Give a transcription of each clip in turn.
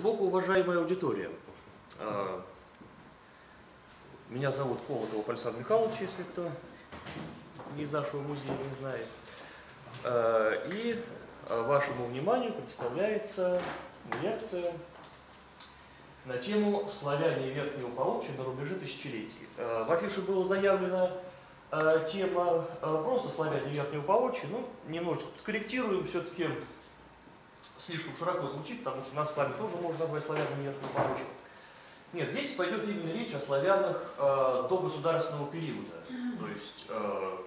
Глубоко уважаемая аудитория, а, меня зовут Колоколов Александр Михайлович, если кто из нашего музея не знает. А, и вашему вниманию представляется лекция на тему «Славяне Верхнего Получья на рубеже тысячелетий». А, в афише было заявлено тема просто «Славяне Верхнего Получья», ну, немножечко подкорректируем, все-таки слишком широко звучит, потому что нас с вами тоже можно назвать славянами верхнего поручия. Нет, здесь пойдет именно речь о славянах э, до государственного периода, то есть э,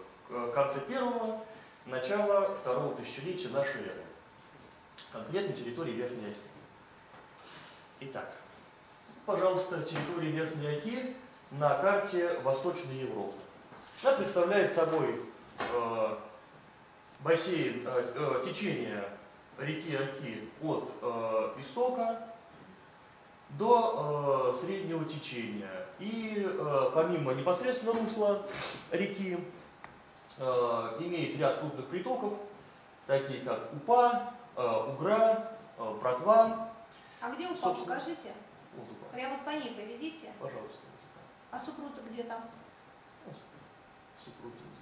конце первого, начало второго тысячелетия нашей эры, конкретно территории Верхней Оки. Итак, пожалуйста, территория Верхней Оки на карте Восточной Европы. Она представляет собой э, бассейн, э, э, течение реки Оки от э, истока до э, среднего течения. И э, помимо непосредственно русла реки, э, имеет ряд крупных притоков, такие как Упа, э, Угра, э, Протва. А где Упа, Собственно, покажите? Вот Упа. Прямо по ней проведите. Пожалуйста. А Супрута где там? Супрута здесь.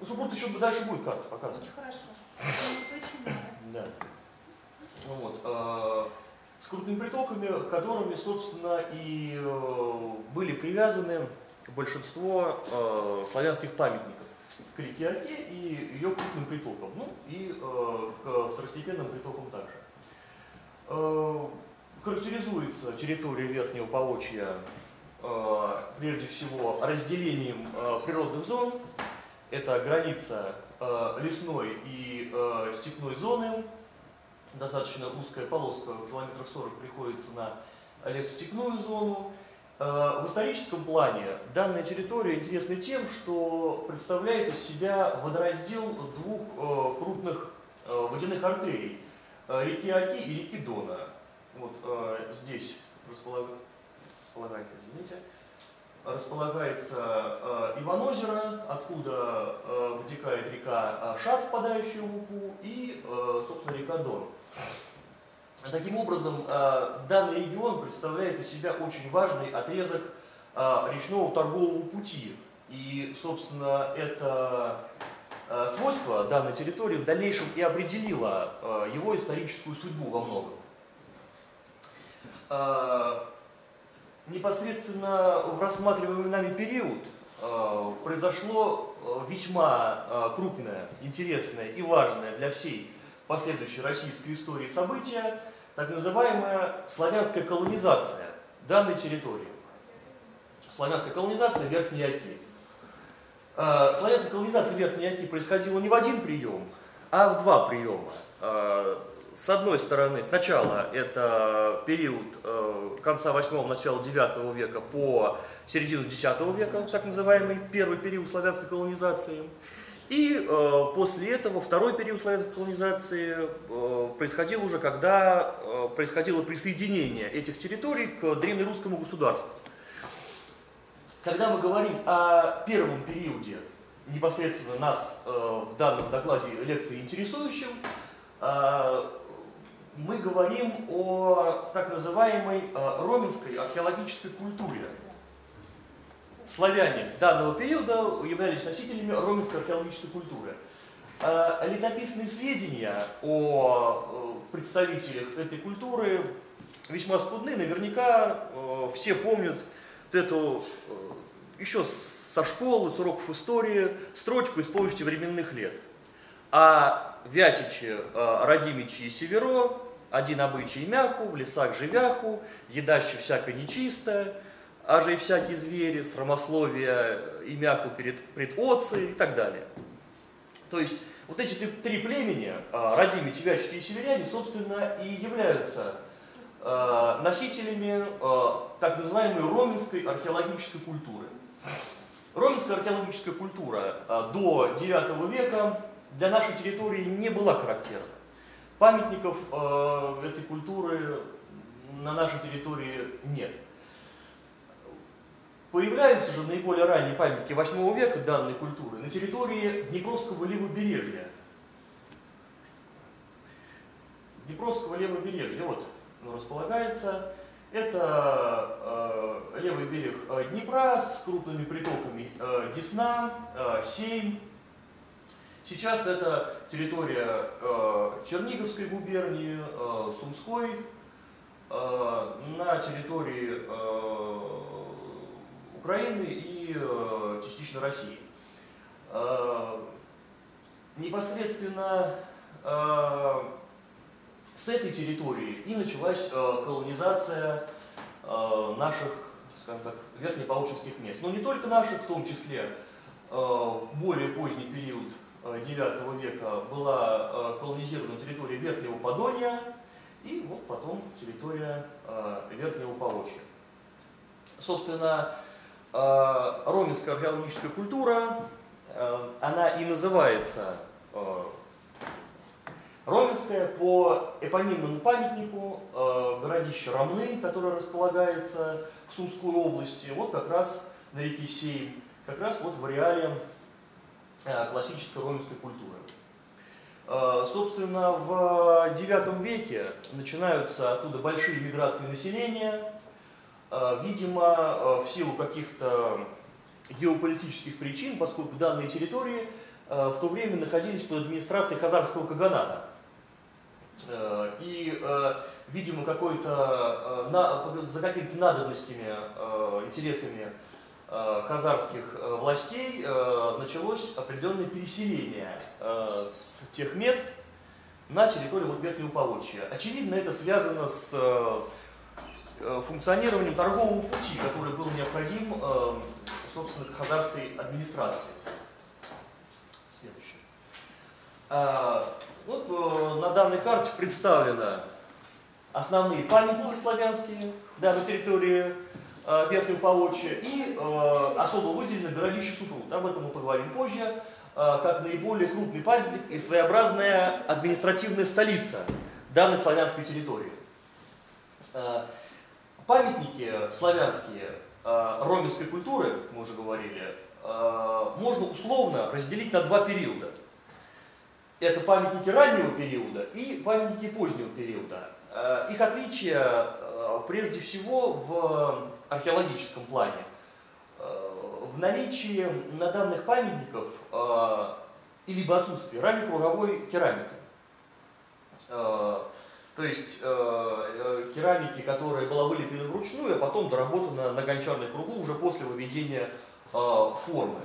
Ну, Супрут еще дальше будет карта показывать. Очень хорошо. Очень. Да. Ну вот. Э, с крупными притоками, которыми, собственно, и э, были привязаны большинство э, славянских памятников к реке Оке и ее крупным притокам, ну и к второстепенным притокам также. Характеризуется территория Верхнего Поволчья прежде всего разделением природных зон. Это граница лесной и степной зоны, достаточно узкая полоска, километров 40 приходится на лесостепную зону. Э, в историческом плане данная территория интересна тем, что представляет из себя водораздел двух э, крупных э, водяных артерий реки Оки и реки Дона. Вот здесь располагается, извините, располагается Иванозеро, откуда вытекает река Шат, впадающая в Упу, и, собственно, река Дон. Таким образом, э, данный регион представляет из себя очень важный отрезок э, речного торгового пути. И, собственно, это э, свойство данной территории в дальнейшем и определило его историческую судьбу во многом. Непосредственно в рассматриваемый нами период произошло весьма крупное, интересное и важное для всей последующей российской истории события, так называемая славянская колонизация данной территории. Славянская колонизация Верхней Оки. Славянская колонизация Верхней Оки происходила не в один прием, а в два приема. С одной стороны, сначала это период э, конца 8 начала 9 века по середину 10 века, так называемый первый период славянской колонизации. И э, после этого второй период славянской колонизации э, происходил уже, когда э, происходило присоединение этих территорий к древнерусскому государству. Когда мы говорим о первом периоде, непосредственно нас э, в данном докладе лекции интересующем, э, мы говорим о так называемой э, роменской археологической культуре славяне данного периода являлись носителями роменской археологической культуры. А летописные сведения о э, представителях этой культуры весьма скудны. Наверняка э, все помнят эту э, еще со школы, с уроков истории, строчку из повести временных лет. А Вятичи, Радимичи и Северо, один обычай мяху, в лесах живяху, едаще всякое нечистое, а же и всякие звери, срамословия и мяху перед, пред отцы и так далее. То есть вот эти три племени, а, Радими, Тевячки и Северяне, собственно, и являются а, носителями а, так называемой роменской археологической культуры. Роменская археологическая культура до IX века для нашей территории не была характерна. Памятников этой культуры на нашей территории нет. Появляются же наиболее ранние памятники 8 века данной культуры на территории Днепровского левобережья. Днепровского левобережья, вот оно располагается. Это э, левый берег э, Днепра с крупными притоками э, Десна, э, Сейм. Сейчас это территория э, Черниговской губернии, э, Сумской, э, на территории Украины и частично России. Непосредственно с этой территории и началась колонизация наших, скажем так, верхнеполучинских мест. Но не только наших, в том числе в более поздний период IX века была колонизирована территория Верхнего Подония и вот потом территория Верхнего Поволжья. Собственно, роменская археологическая культура, она и называется Роменская по эпонимному памятнику э, городище Ромны, которое располагается в Сумской области, вот как раз на реке Сейм, как раз вот в ареале э, классической роменской культуры. Э, собственно, в IX веке начинаются оттуда большие миграции населения, э, видимо, э, в силу каких-то геополитических причин, поскольку данные территории э, в то время находились под администрацией Хазарского Каганата. Э, и, э, видимо, какой-то, э, за какими-то надобностями, интересами хазарских властей началось определенное переселение с тех мест на территорию вот Верхнего Поволжья. Очевидно, это связано с функционированием торгового пути, который был необходим, собственно, хазарской администрации. Следующее. Вот э, на данной карте представлены основные памятники славянские да, на территории э, Верхнего Поволжья и э, особо выделены городище Супрут. Об этом мы поговорим позже, э, как наиболее крупный памятник и своеобразная административная столица данной славянской территории. Памятники славянские роменской культуры, мы уже говорили, можно условно разделить на два периода – это памятники раннего периода и памятники позднего периода. Их отличие прежде всего в археологическом плане. Э, в наличии на данных памятников и либо отсутствии ранней круговой керамики. То есть керамики, которая была вылеплена вручную, а потом доработана на гончарной кругу уже после выведения формы.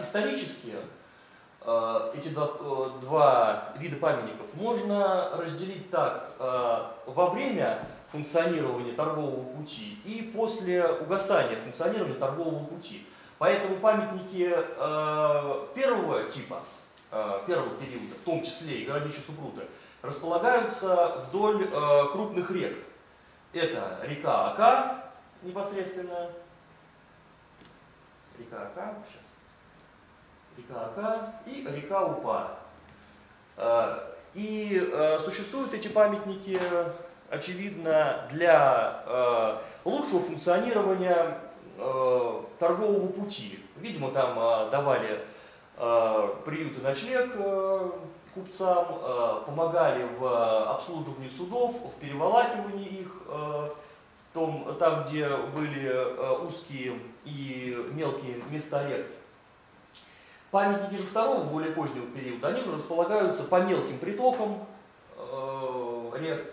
Исторически Э, эти два, э, два вида памятников можно разделить так. Э, во время функционирования торгового пути и после угасания функционирования торгового пути. Поэтому памятники первого типа, первого периода, в том числе и городища Супруты, располагаются вдоль крупных рек. Это река Ака непосредственно, река Ака, сейчас река Ака и река Упа. А, и а, существуют эти памятники, очевидно, для лучшего функционирования торгового пути. Видимо, там давали приют и ночлег купцам, помогали в обслуживании судов, в переволакивании их, в том, там, где были узкие и мелкие места рек. Памятники же второго, более позднего периода, они же располагаются по мелким притокам э, рек.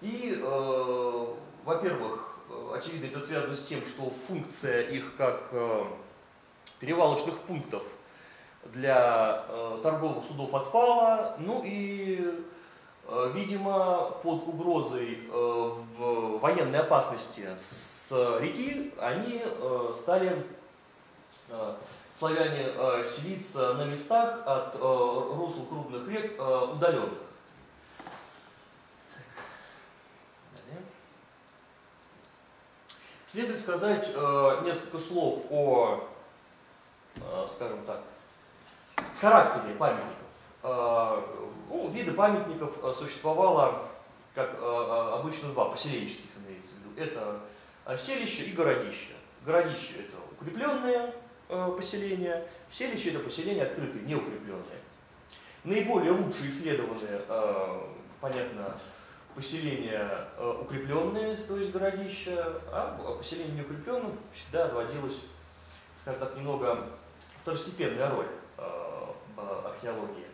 И, э, во-первых, очевидно, это связано с тем, что функция их как э, перевалочных пунктов для э, торговых судов отпала, ну и, э, видимо, под угрозой э, в военной опасности с реки они э, стали э, славяне э, селиться на местах от э, русл крупных рек э, удаленных. Следует сказать э, несколько слов о, э, скажем так, характере памятников. Э, ну, виды памятников э, существовало, как э, э, обычно, два, поселенческих имеется в виду. Это селище и городище. Городище это укрепленные поселения, селище это поселения открытые, неукрепленные. Наиболее лучше исследованные, э, понятно, поселения укрепленные, то есть городища, а поселение неукрепленным всегда отводилась, скажем так, немного второстепенная роль археологии.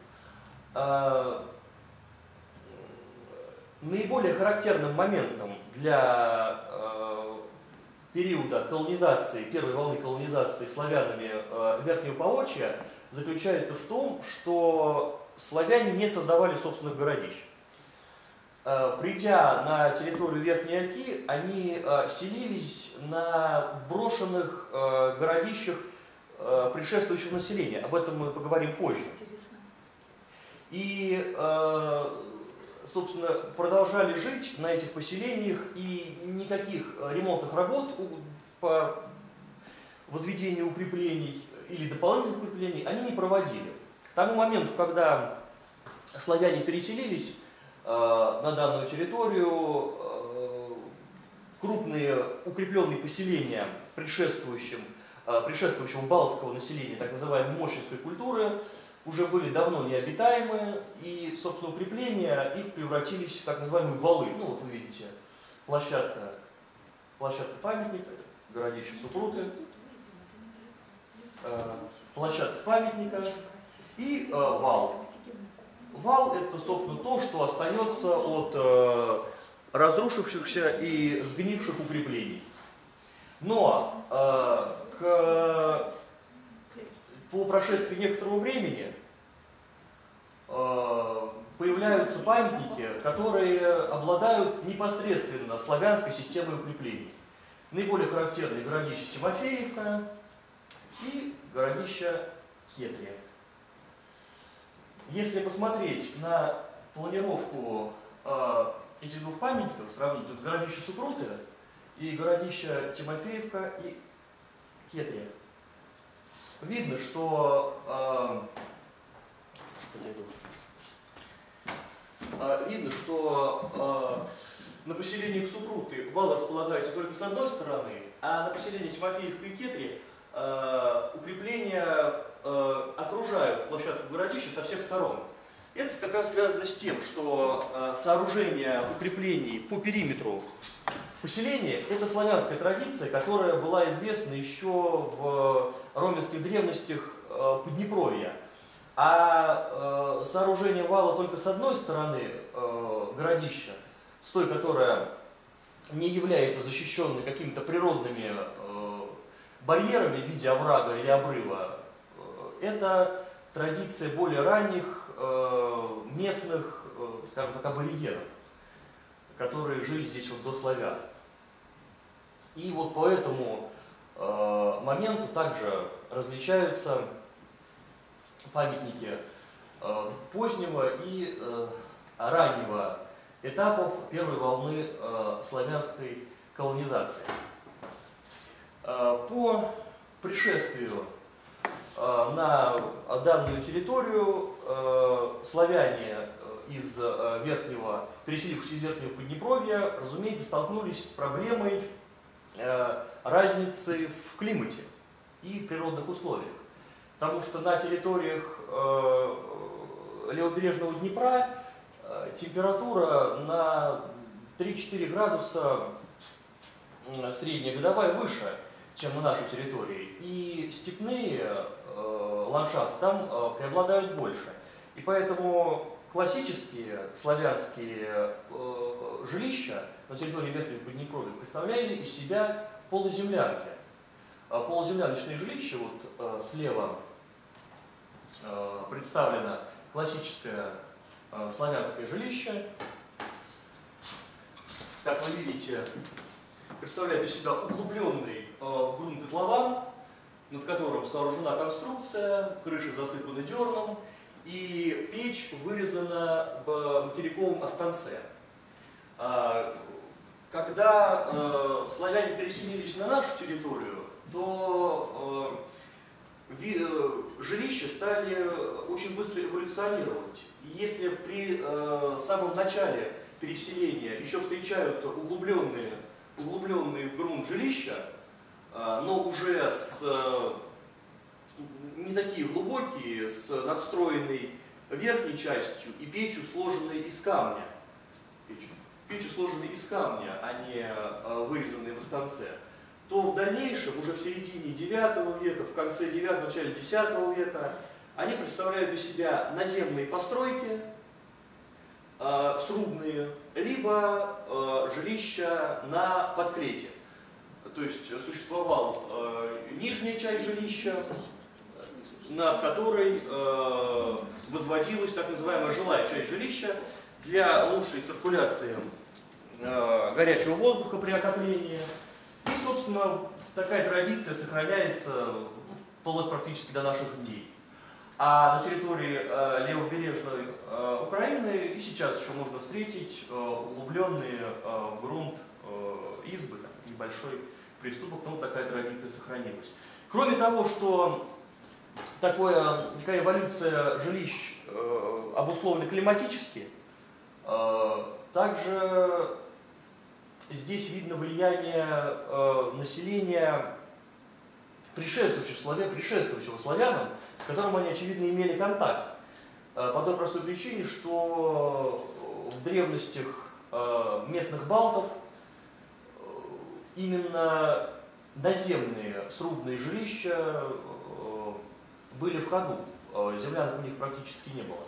Наиболее характерным моментом для периода колонизации, первой волны колонизации славянами э, Верхнего Поволчья заключается в том, что славяне не создавали собственных городищ. Э, придя на территорию Верхней Оки, они э, селились на брошенных городищах предшествующего населения. Об этом мы поговорим позже. И собственно, продолжали жить на этих поселениях, и никаких э, ремонтных работ по возведению укреплений или дополнительных укреплений они не проводили. К тому моменту, когда славяне переселились э, на данную территорию, э, крупные укрепленные поселения предшествующим, предшествующего балтского населения, так называемой мощностной культуры, уже были давно необитаемые, и, собственно, укрепления их превратились в так называемые валы. Ну, вот вы видите, площадка, площадка памятника, городище Супруты, э, площадка памятника и э, вал. Вал – это, собственно, то, что остается от э, разрушившихся и сгнивших укреплений. Но э, к по прошествии некоторого времени э, появляются памятники, которые обладают непосредственно славянской системой укреплений. Наиболее характерные городище Тимофеевка и городище Хетрия. Если посмотреть на планировку э, этих двух памятников, сравнить городище Супруты и городище Тимофеевка и Хетрия, видно, что э, видно, что э, на поселениях Супруты вал располагается только с одной стороны, а на поселении Тимофеевка и Кетри э, укрепления э, окружают площадку городища со всех сторон. Это как раз связано с тем, что э, сооружение укреплений по периметру Поселение – это славянская традиция, которая была известна еще в роменских древностях э, Поднепровья. А э, сооружение вала только с одной стороны э, городища, с той, которая не является защищенной какими-то природными барьерами в виде оврага или обрыва, это традиция более ранних местных, скажем так, аборигенов, которые жили здесь вот до славян. И вот по этому э, моменту также различаются памятники э, позднего и э, раннего этапов первой волны э, славянской колонизации. Э, по пришествию э, на данную территорию э, славяне э, из э, верхнего, переселившись из верхнего Поднепровья, разумеется, столкнулись с проблемой разницы в климате и природных условиях. Потому что на территориях э, левобережного Днепра э, температура на 3-4 градуса средняя годовая выше, чем на нашей территории. И степные ландшафты там преобладают больше. И поэтому классические славянские жилища на территории Верхнего Поднепровья представляли из себя полуземлянки. А полуземляночные жилища, вот э, слева э, представлено классическое э, славянское жилище. Как вы видите, представляет из себя углубленный в грунт котлован, над которым сооружена конструкция, крыша засыпана дерном, и печь вырезана в материковом останце. Когда э, славяне переселились на нашу территорию, то э, ви, э, жилища стали очень быстро эволюционировать. И если при э, самом начале переселения еще встречаются углубленные, углубленные в грунт жилища, э, но уже с э, не такие глубокие, с надстроенной верхней частью и печью, сложенной из камня. Печь печи сложены из камня, а не вырезанные в станце, то в дальнейшем, уже в середине IX века, в конце IX, начале X века, они представляют из себя наземные постройки, э, срубные, либо э, жилища на подклете. То есть существовал э, нижняя часть жилища, на которой э, возводилась так называемая жилая часть жилища для лучшей циркуляции э, горячего воздуха при отоплении. И, собственно, такая традиция сохраняется вплоть практически до наших дней. А на территории э, левобережной э, Украины и сейчас еще можно встретить э, углубленные э, в грунт э, избы, там, небольшой приступок, но такая традиция сохранилась. Кроме того, что такое, такая эволюция жилищ э, обусловлена климатически, э, также здесь видно влияние э, населения предшествующего славян, предшествующего славянам, с которым они, очевидно, имели контакт. Э, по той простой причине, что в древностях э, местных балтов э, именно наземные срубные жилища были в ходу. Землянок у них практически не было.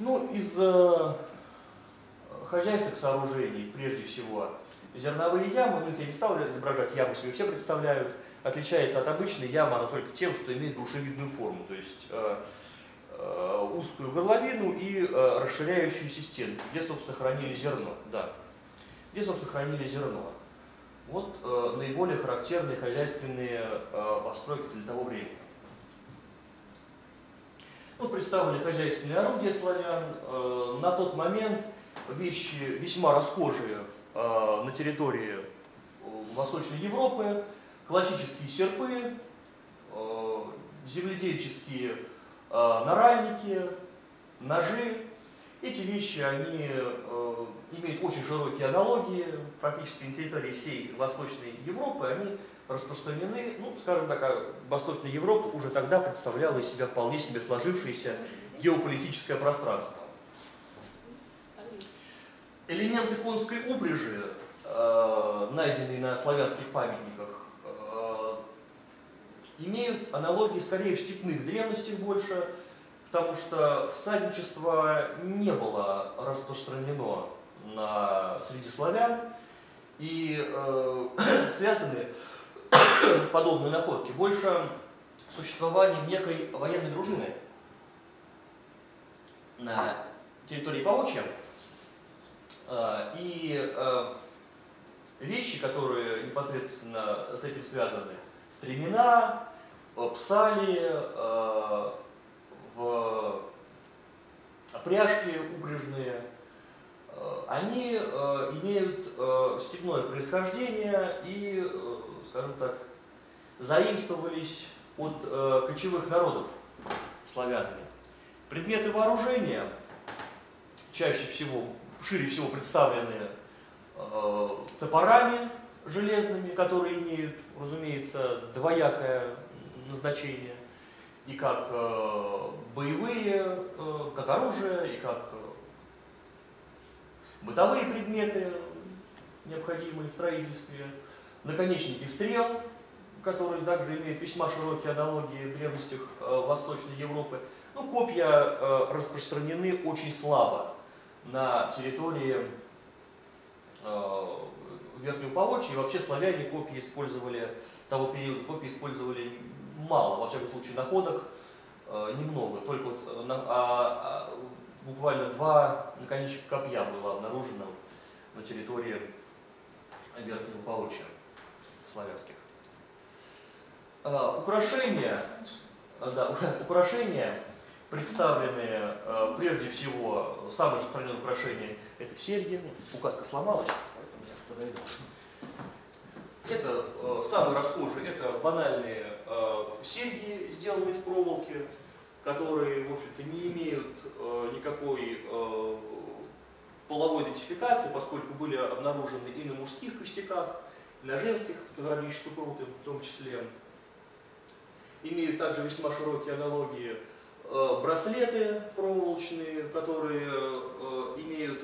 Ну, из хозяйственных сооружений, прежде всего, зерновые ямы, ну, я не стал изображать яму, себе все представляют, отличается от обычной ямы, она только тем, что имеет грушевидную форму, то есть э, э, узкую горловину и э, расширяющуюся стенку, где, собственно, хранили зерно, да, где, собственно, хранили зерно. Вот э, наиболее характерные хозяйственные э, постройки для того времени. Ну, представлены хозяйственные орудия славян. Э, на тот момент вещи весьма расхожие э, на территории э, Восточной Европы, классические серпы, э, земледельческие наральники, ножи. Эти вещи, они имеют очень широкие аналогии, практически на территории всей Восточной Европы, они распространены, ну, скажем так, а Восточная Европа уже тогда представляла из себя вполне себе сложившееся геополитическое пространство. Элементы конской упряжи, э, найденные на славянских памятниках, э, имеют аналогии скорее в степных древностях больше, потому что всадничество не было распространено на, среди славян, и э, связаны подобные находки больше существованием некой военной дружины на территории а, и а, вещи, которые непосредственно с этим связаны, стремена, а, псали, в пряжки упряжные, они имеют степное происхождение и, скажем так, заимствовались от кочевых народов славянами. Предметы вооружения чаще всего шире всего представлены э, топорами железными, которые имеют, разумеется, двоякое назначение, и как э, боевые, э, как оружие, и как э, бытовые предметы, необходимые в строительстве, наконечники стрел, которые также имеют весьма широкие аналогии в древностях э, Восточной Европы. Ну, копья э, распространены очень слабо на территории э, Верхнего Поволчья. И вообще славяне копии использовали, того периода копии использовали мало, во всяком случае находок э, немного, только вот э, на, а, а, буквально два наконечника копья было обнаружено на территории Верхнего Поволчья славянских. Э, украшения, э, да, украшения представленные э, прежде всего, самое распространенное украшение это серьги. Указка сломалась, поэтому я подойду. Это э, самые расхожие, это банальные э, серьги, сделанные из проволоки, которые, в общем-то, не имеют никакой половой идентификации, поскольку были обнаружены и на мужских костяках, и на женских, фотографических супруты в том числе. Имеют также весьма широкие аналогии браслеты проволочные, которые э, имеют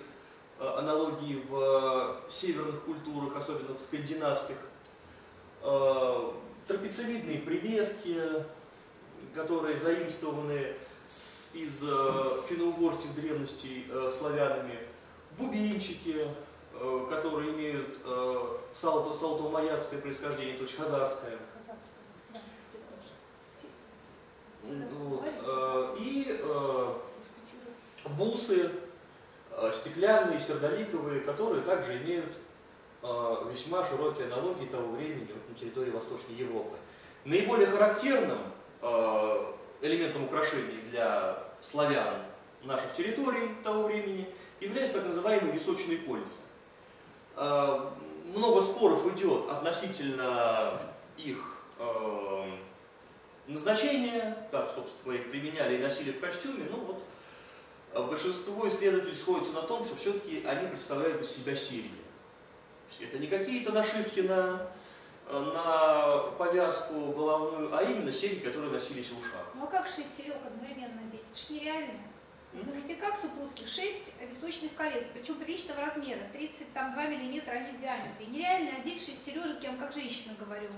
аналогии в северных культурах, особенно в скандинавских. Трапециевидные привески, которые заимствованы из финно-угорских древностей славянами, бубенчики, которые имеют салто-маяцкое происхождение, то есть хазарское. Вот. Э, и э, бусы э, стеклянные, сердоликовые, которые также имеют весьма широкие аналогии того времени на территории Восточной Европы. Наиболее характерным элементом украшений для славян наших территорий того времени являются так называемые височные кольца. Много споров идет относительно их назначение, как, собственно, их применяли и носили в костюме, ну вот а большинство исследователей сходятся на том, что все-таки они представляют из себя серьги. Это не какие-то нашивки на, на повязку головную, а именно серьги, которые носились в ушах. Ну а как шесть серег одновременно надеть? Это ж нереально. На костяках супружеских 6 височных колец, причем приличного размера, 32 миллиметра они в диаметре. Нереально одеть 6 сережек, я вам как женщина говорю.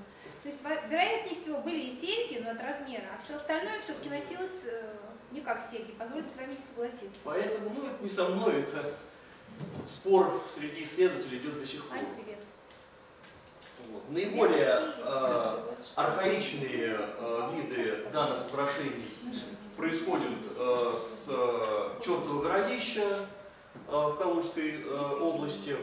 То есть, вероятнее всего, были и серьги, но от размера, а все остальное все-таки носилось э, не как серьги. Позвольте с вами не согласиться. Поэтому, ну, это не со мной, это спор среди исследователей идет до сих пор. Ань, привет. Вот. Наиболее э, архаичные э, виды данных украшений происходят э, с э, чертового городища э, в Калужской э, области.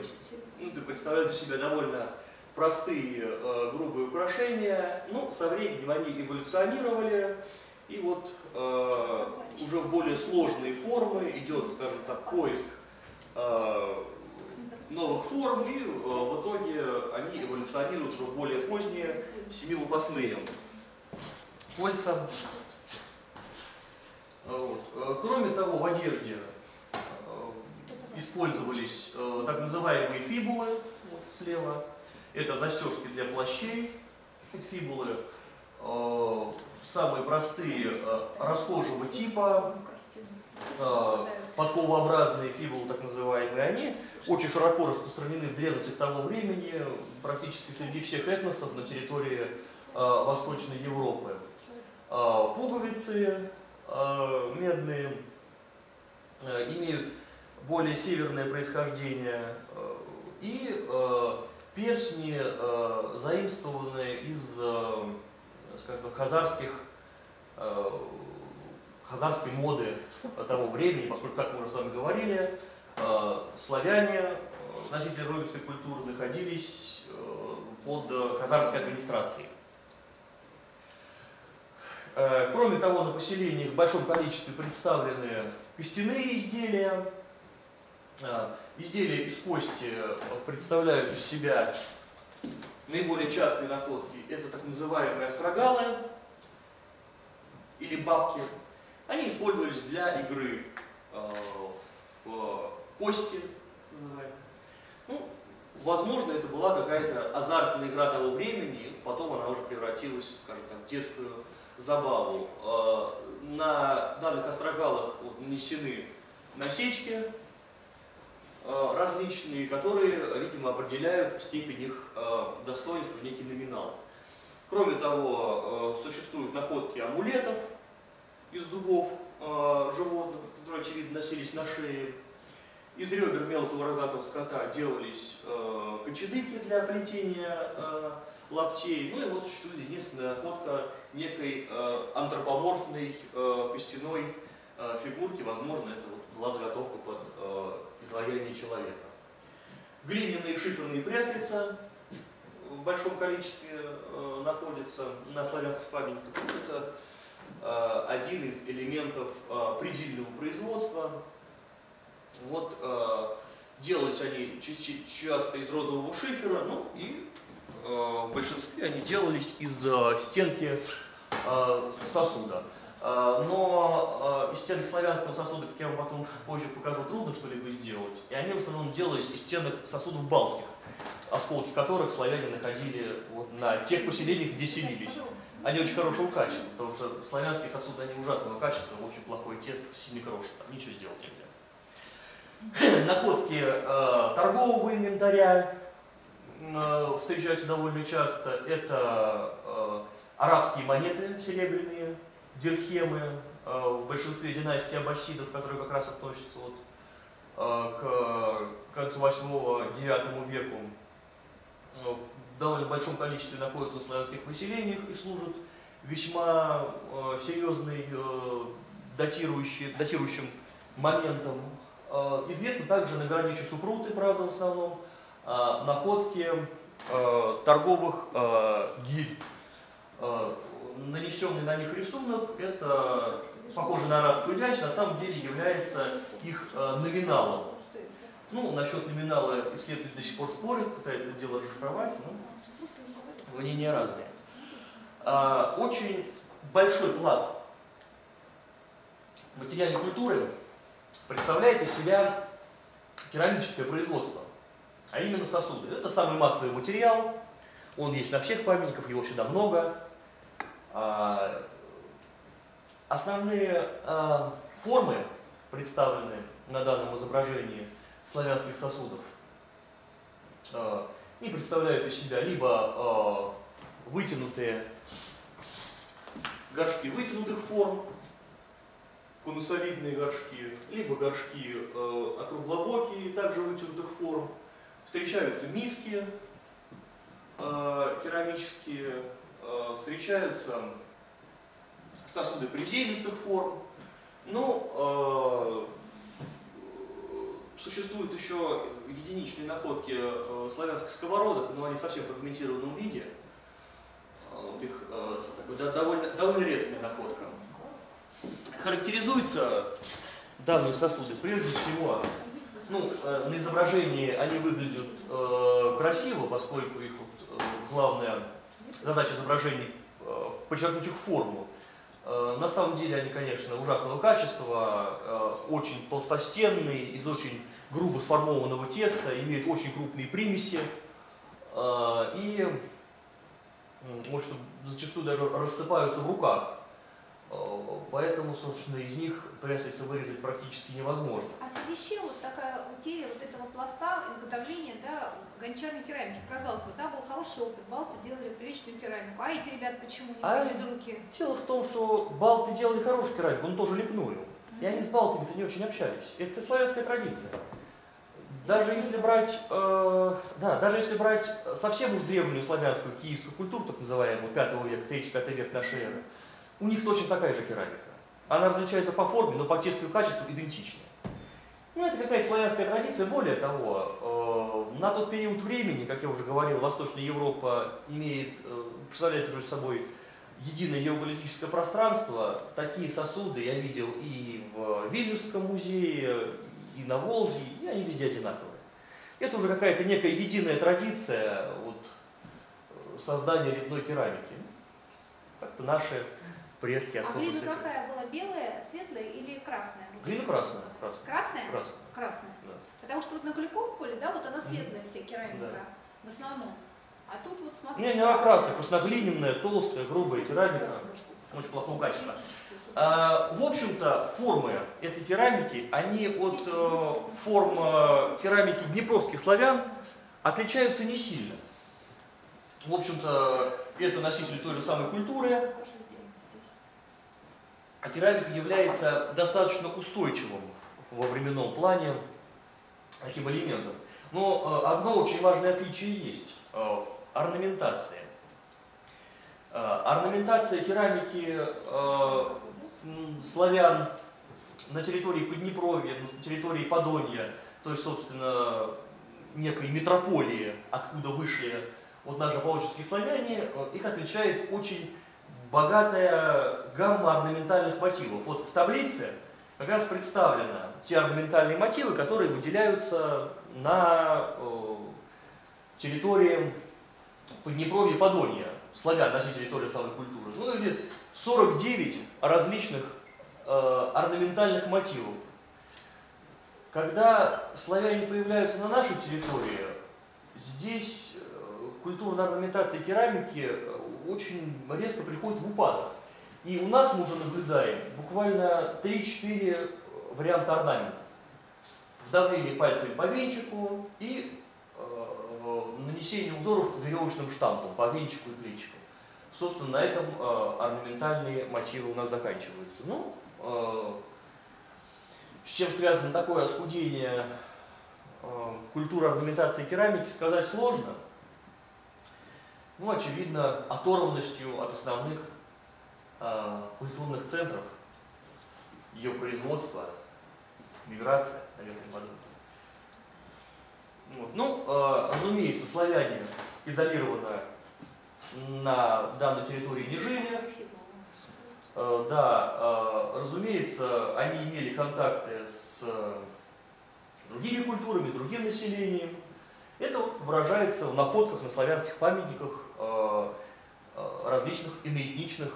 Ну, ты представляешь себя довольно простые э, грубые украшения, ну, со временем они эволюционировали, и вот э, уже в более сложные формы идет, скажем так, поиск э, новых форм, и э, в итоге они эволюционируют уже в более поздние семилопастные кольца. Вот. Э, кроме того, в одежде э, использовались э, так называемые фибулы, вот слева, это застежки для плащей, фибулы, самые простые, расхожего типа, подковообразные фибулы, так называемые, они очень широко распространены в древности того времени, практически среди всех этносов на территории Восточной Европы. Пуговицы медные имеют более северное происхождение и перстни, э, заимствованные из, э, скажем, хазарских, э, хазарской моды того времени, поскольку, как мы уже с вами говорили, э, славяне, э, носители робинской культуры, находились э, под хазарской администрацией. Э, кроме того, на поселениях в большом количестве представлены костяные изделия, э, Изделия из кости э, представляют из себя наиболее частые находки. Это так называемые острогалы или бабки. Они использовались для игры в кости, Ну, возможно, это была какая-то азартная игра того времени, потом она уже превратилась, скажем так, в детскую забаву. Э, на данных острогалах нанесены насечки, Э, различные, которые, видимо, определяют степень их э, достоинства, некий номинал. Кроме того, существуют находки амулетов из зубов животных, которые, очевидно, носились на шее. Из ребер мелкого рогатого скота делались кочедыки для плетения лаптей. Ну и вот существует единственная находка некой антропоморфной костяной фигурки, возможно, это вот была заготовка под изваяние человека. Глиняные шиферные пряслица в большом количестве э, находятся на славянских памятниках. Это э, один из элементов э, предельного производства. Вот э, делались они часто из розового шифера, ну и э, в большинстве они делались из э, стенки э, сосуда. Но из стенок славянского сосуда, как я вам потом позже покажу, трудно что-либо сделать. И они в основном делались из стенок сосудов балтских, осколки которых славяне находили вот на тех поселениях, где селились. Они очень хорошего качества, потому что славянские сосуды, они ужасного качества, очень плохой тест, сильно крошится, там ничего сделать нельзя. Находки э, торгового инвентаря э, встречаются довольно часто. Это э, арабские монеты серебряные, дирхемы э, в большинстве династий аббасидов, которые как раз относятся вот, э, к концу 8-9 веку. Э, в довольно большом количестве находятся в славянских поселениях и служат весьма э, серьезный, э, датирующий, датирующим моментом. Э, известны также на городище Супруты, правда, в основном, э, находки э, торговых э, гирь. Э, нанесенный на них рисунок, это похоже на арабскую вязь, на самом деле является их э, номиналом. Ну, насчет номинала исследователи до сих пор спорят, пытаются это дело расшифровать, но мнения разные. Очень большой пласт материальной культуры представляет из себя керамическое производство, а именно сосуды. Это самый массовый материал, он есть на всех памятниках, его всегда много. А, основные а, формы, представленные на данном изображении славянских сосудов, не представляют из себя либо вытянутые горшки вытянутых форм, конусовидные горшки, либо горшки округлобокие, также вытянутых форм. Встречаются миски э, керамические, э, встречаются сосуды приземистых форм. Ну, э, существуют еще единичные находки э, славянских сковородок, но они в совсем фрагментированном виде. Вот их э, довольно, довольно редкая находка. Характеризуются данные сосуды прежде всего, ну, э, на изображении они выглядят э, красиво, поскольку их вот, э, главная задача изображений э, подчеркнуть их форму. Э, на самом деле они, конечно, ужасного качества, э, очень толстостенные, из очень грубо сформованного теста, имеют очень крупные примеси. Э, и может, зачастую даже рассыпаются в руках. Э, поэтому, собственно, из них пресса вырезать практически невозможно. А с чем вот такая утеря вот этого пласта изготовления да, гончарной керамики? Казалось бы, да, был хороший опыт, балты делали приличную керамику. А эти ребята почему не а без руки? Дело в том, что балты делали хорошую керамику, он тоже лепную. И они с балтами-то не очень общались. Это славянская традиция. Даже если брать, э, да, даже если брать совсем уж древнюю славянскую киевскую культуру, так называемую 5 века, 3-5 век нашей эры, у них точно такая же керамика. Она различается по форме, но по тесту и качеству идентична. Ну, это какая-то славянская традиция. Более того, э, на тот период времени, как я уже говорил, Восточная Европа имеет, э, представляет уже собой единое геополитическое пространство. Такие сосуды я видел и в Вильнюсском музее, и на Волге, и они везде одинаковые. Это уже какая-то некая единая традиция вот, создания литной керамики. Как-то наши предки особо А глина какая была? Белая, светлая или красная? Глина красная. Красная? Красная? Красная. красная. Да. Потому что вот на Куликовполе, да, вот она светлая вся керамика да. в основном. А тут вот смотрите. Не, не она красная, просто глиняная, толстая, грубая керамика. Очень плохого качества. А, в общем-то, формы этой керамики, они от э, форм э, керамики днепровских славян отличаются не сильно. В общем-то, это носители той же самой культуры, а керамика является достаточно устойчивым во временном плане таким элементом. Но э, одно очень важное отличие есть в орнаментации. Орнаментация керамики славян на территории Поднепровья, на территории Подонья, то есть, собственно, некой метрополии, откуда вышли вот наши павловские славяне, э, их отличает очень богатая гамма орнаментальных мотивов. Вот в таблице как раз представлены те орнаментальные мотивы, которые выделяются на э, территории Поднепровья Подонья, славян, той же самой культуры. Ну, 49 различных э, орнаментальных мотивов. Когда славяне появляются на нашей территории, здесь э, культурная орнаментация керамики очень резко приходит в упадок. И у нас мы уже наблюдаем буквально 3-4 варианта орнаментов. вдавление пальцами по венчику и э, нанесение узоров веревочным штампом по венчику и плечику. Собственно, на этом э, орнаментальные мотивы у нас заканчиваются. Ну, э, с чем связано такое оскудение э, культуры орнаментации керамики, сказать сложно. Ну, очевидно, оторванностью от основных э, культурных центров ее производства, миграция, наверное, подобное. Вот. Ну, э, разумеется, славяне изолированно на данной территории не жили. Э, да, э, разумеется, они имели контакты с другими культурами, с другим населением. Это вот выражается в находках на славянских памятниках э, различных иноэтничных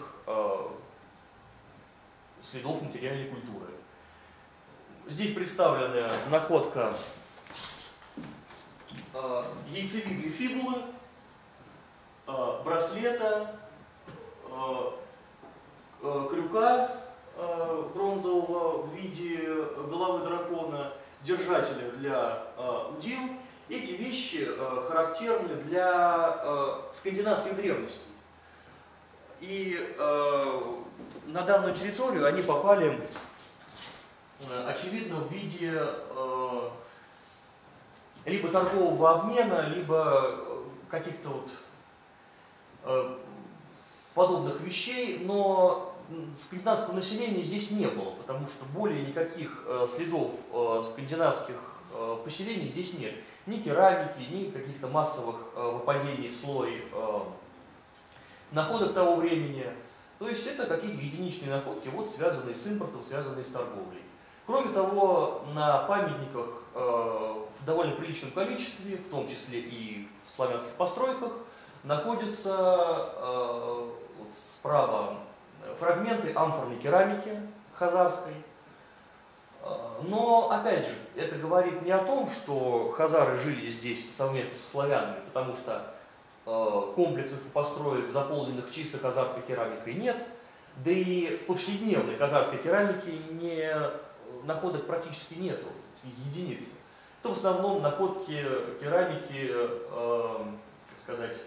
следов материальной культуры. Здесь представлена находка яйцевидной фибулы, браслета, Э, крюка э, бронзового в виде головы дракона, держателя для э, удил. Эти вещи характерны для скандинавской древности. И на данную территорию они попали, очевидно, в виде либо торгового обмена, либо каких-то вот подобных вещей, но скандинавского населения здесь не было, потому что более никаких э, следов э, скандинавских э, поселений здесь нет. Ни керамики, ни каких-то массовых выпадений в слой находок того времени. То есть это какие-то единичные находки, вот связанные с импортом, связанные с торговлей. Кроме того, на памятниках в довольно приличном количестве, в том числе и в славянских постройках, находятся справа фрагменты амфорной керамики хазарской. А, но, опять же, это говорит не о том, что хазары жили здесь совместно с славянами, потому что а, комплексов и построек, заполненных чисто хазарской керамикой, нет. Да и повседневной казахской керамики не, находок практически нету, единицы. Это в основном находки керамики, э, как сказать,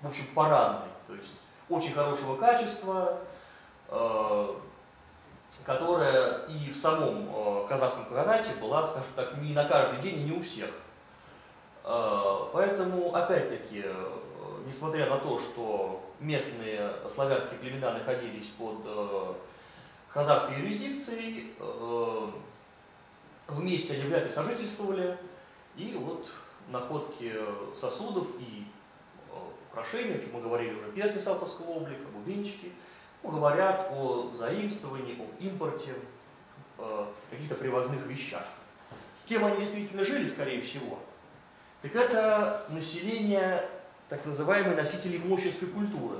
в общем, парадной. То есть очень хорошего качества, э, которая и в самом э, казахском Каганате была, скажем так, не на каждый день и не у всех. Э, поэтому, опять-таки, несмотря на то, что местные славянские племена находились под казахской юрисдикцией, вместе они вряд ли сожительствовали, и вот находки сосудов и украшения, о чем мы говорили уже, песни салтовского облика, бубенчики, говорят о заимствовании, об импорте, э, каких-то привозных вещах. С кем они действительно жили, скорее всего, так это население так называемой носителей мощеской культуры,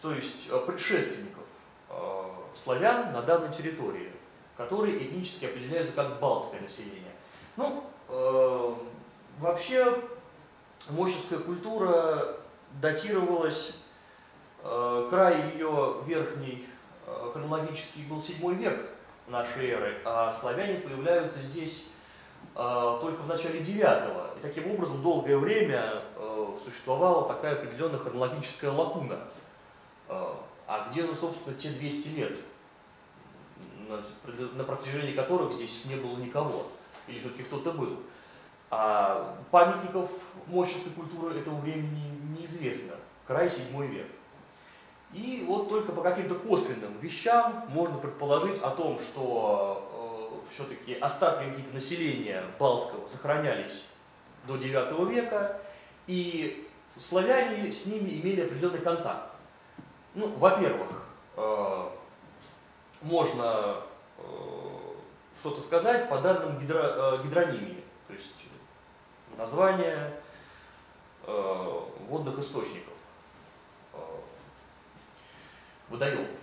то есть э, предшественников э, славян на данной территории, которые этнически определяются как балтское население. Ну, э, вообще, мощеская культура датировалась, край ее верхний э, хронологический был 7 век нашей эры, а славяне появляются здесь э, только в начале 9 И таким образом долгое время э, существовала такая определенная хронологическая лакуна. Э, а где же, собственно, те 200 лет, на протяжении которых здесь не было никого? Или все-таки кто-то был? А памятников мощности культуры этого времени неизвестно. Край 7 век. И вот только по каким-то косвенным вещам можно предположить о том, что э, все-таки остатки каких-то населения Балского сохранялись до 9 века, и славяне с ними имели определенный контакт. Ну, во-первых, э, можно э, что-то сказать по данным гидро, э, гидронимии, то есть название э, водных источников, э, водоемов.